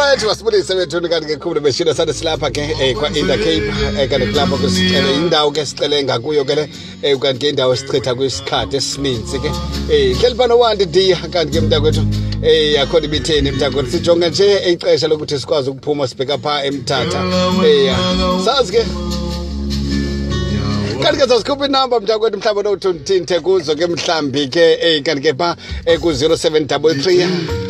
olright masibule isebethuni kanti ke khulu beshilo sathi silapha ke um kwa-intercape um kanti kulapho ke indawo ke sicele ngakuyo ke le um kanti ke indawo esichitha kwisikhathi esininzi ke um hleli phanowanti diya kanti ke mntakwethu um akhona ibitheni mntakwethu sijonge nje ixesha lokuthi sikwazi ukuphuma sibheka phaa emthatha um sazi ke kanti ke zasikhupha inamba mntakwethu mhlawumbi onothi ndithinte kuzo ke mhlawumbi ke um kanti ke phaa ku-zero seven double three.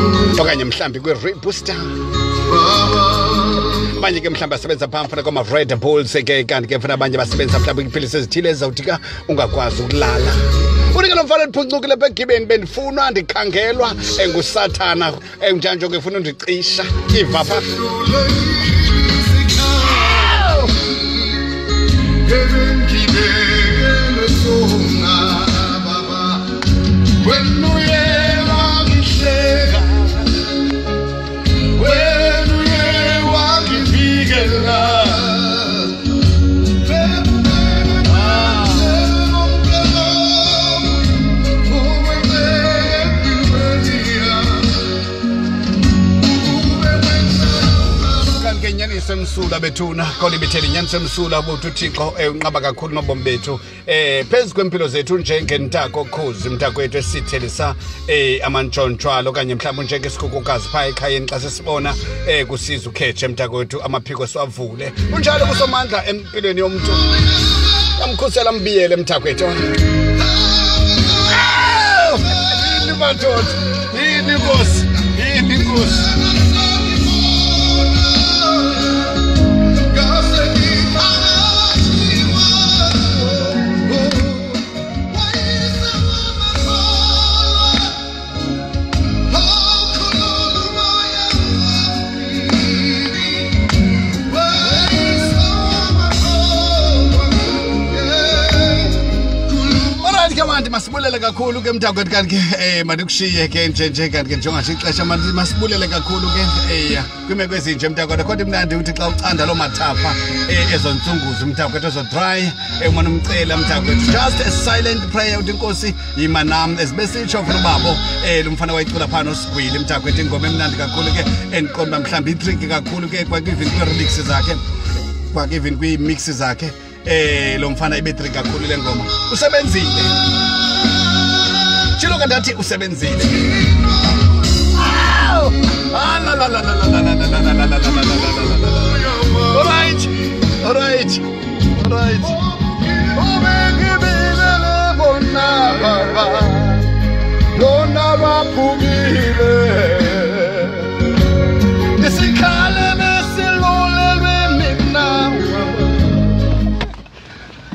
okanye mhlawumbi kwi-rebooster abanye ke mhlawumbi basebenza phambifana kwama-red bulls ke kanti ke funa abanye basebenzisa mhlawumbi iipilisi ezithile ezizawudika ungakwazi ukulala. Unike lo mfana ndiphuncukile pha egibeni bendifunwa ndikhangelwa engusathana enjanje ke funa undicisha. Ivapha. Kanti ke nyaniso emsula bethuna. Khona ibitheni nyaniso emsula ukuthi uthixo eh, unqaba kakhulu nobomi bethu. Eh phezu kwempilo zethu njengentako khuzi mntakwethu esithelisa eh amantshontshalwa okanye mhlawumbi njengesikhukukazi phaa ekhayeni xa sisibona eh kusiza ukhetshe mntakwethu amaphiko siwavule unjalo kusomandla empilweni yomntu. Amkhusela mbiyele mntakwethu. Yini madoda? Yini nkosi? Yini nkosi? Manje masibulele kakhulu ke mntakwethu kanti ke eh mandikushiye ke nje nje kanti ke njengasho ixesha manje masibulele kakhulu ke eh kwimeko ezinje mntakwethu kodwa imnandi uthi xa ucanda lo mathapha eh ezontsunguzi mntakwethu ezo dry eh umane umcela mntakwethu just a silent prayer uthi inkosi yima nam. Esibesitsho mfana ubabo eh lo mfana wayicula phana nosigwili mntakwethu ingoma emnandi kakhulu ke endiqonda mhlawumbi itricky kakhulu ke kwakivini kwi-remix zakhe kwakivini kwii-mix zakhe eh lo mfana ibetri kakhulu le ngoma. Usebenzile. Tshilo kanti usebenzile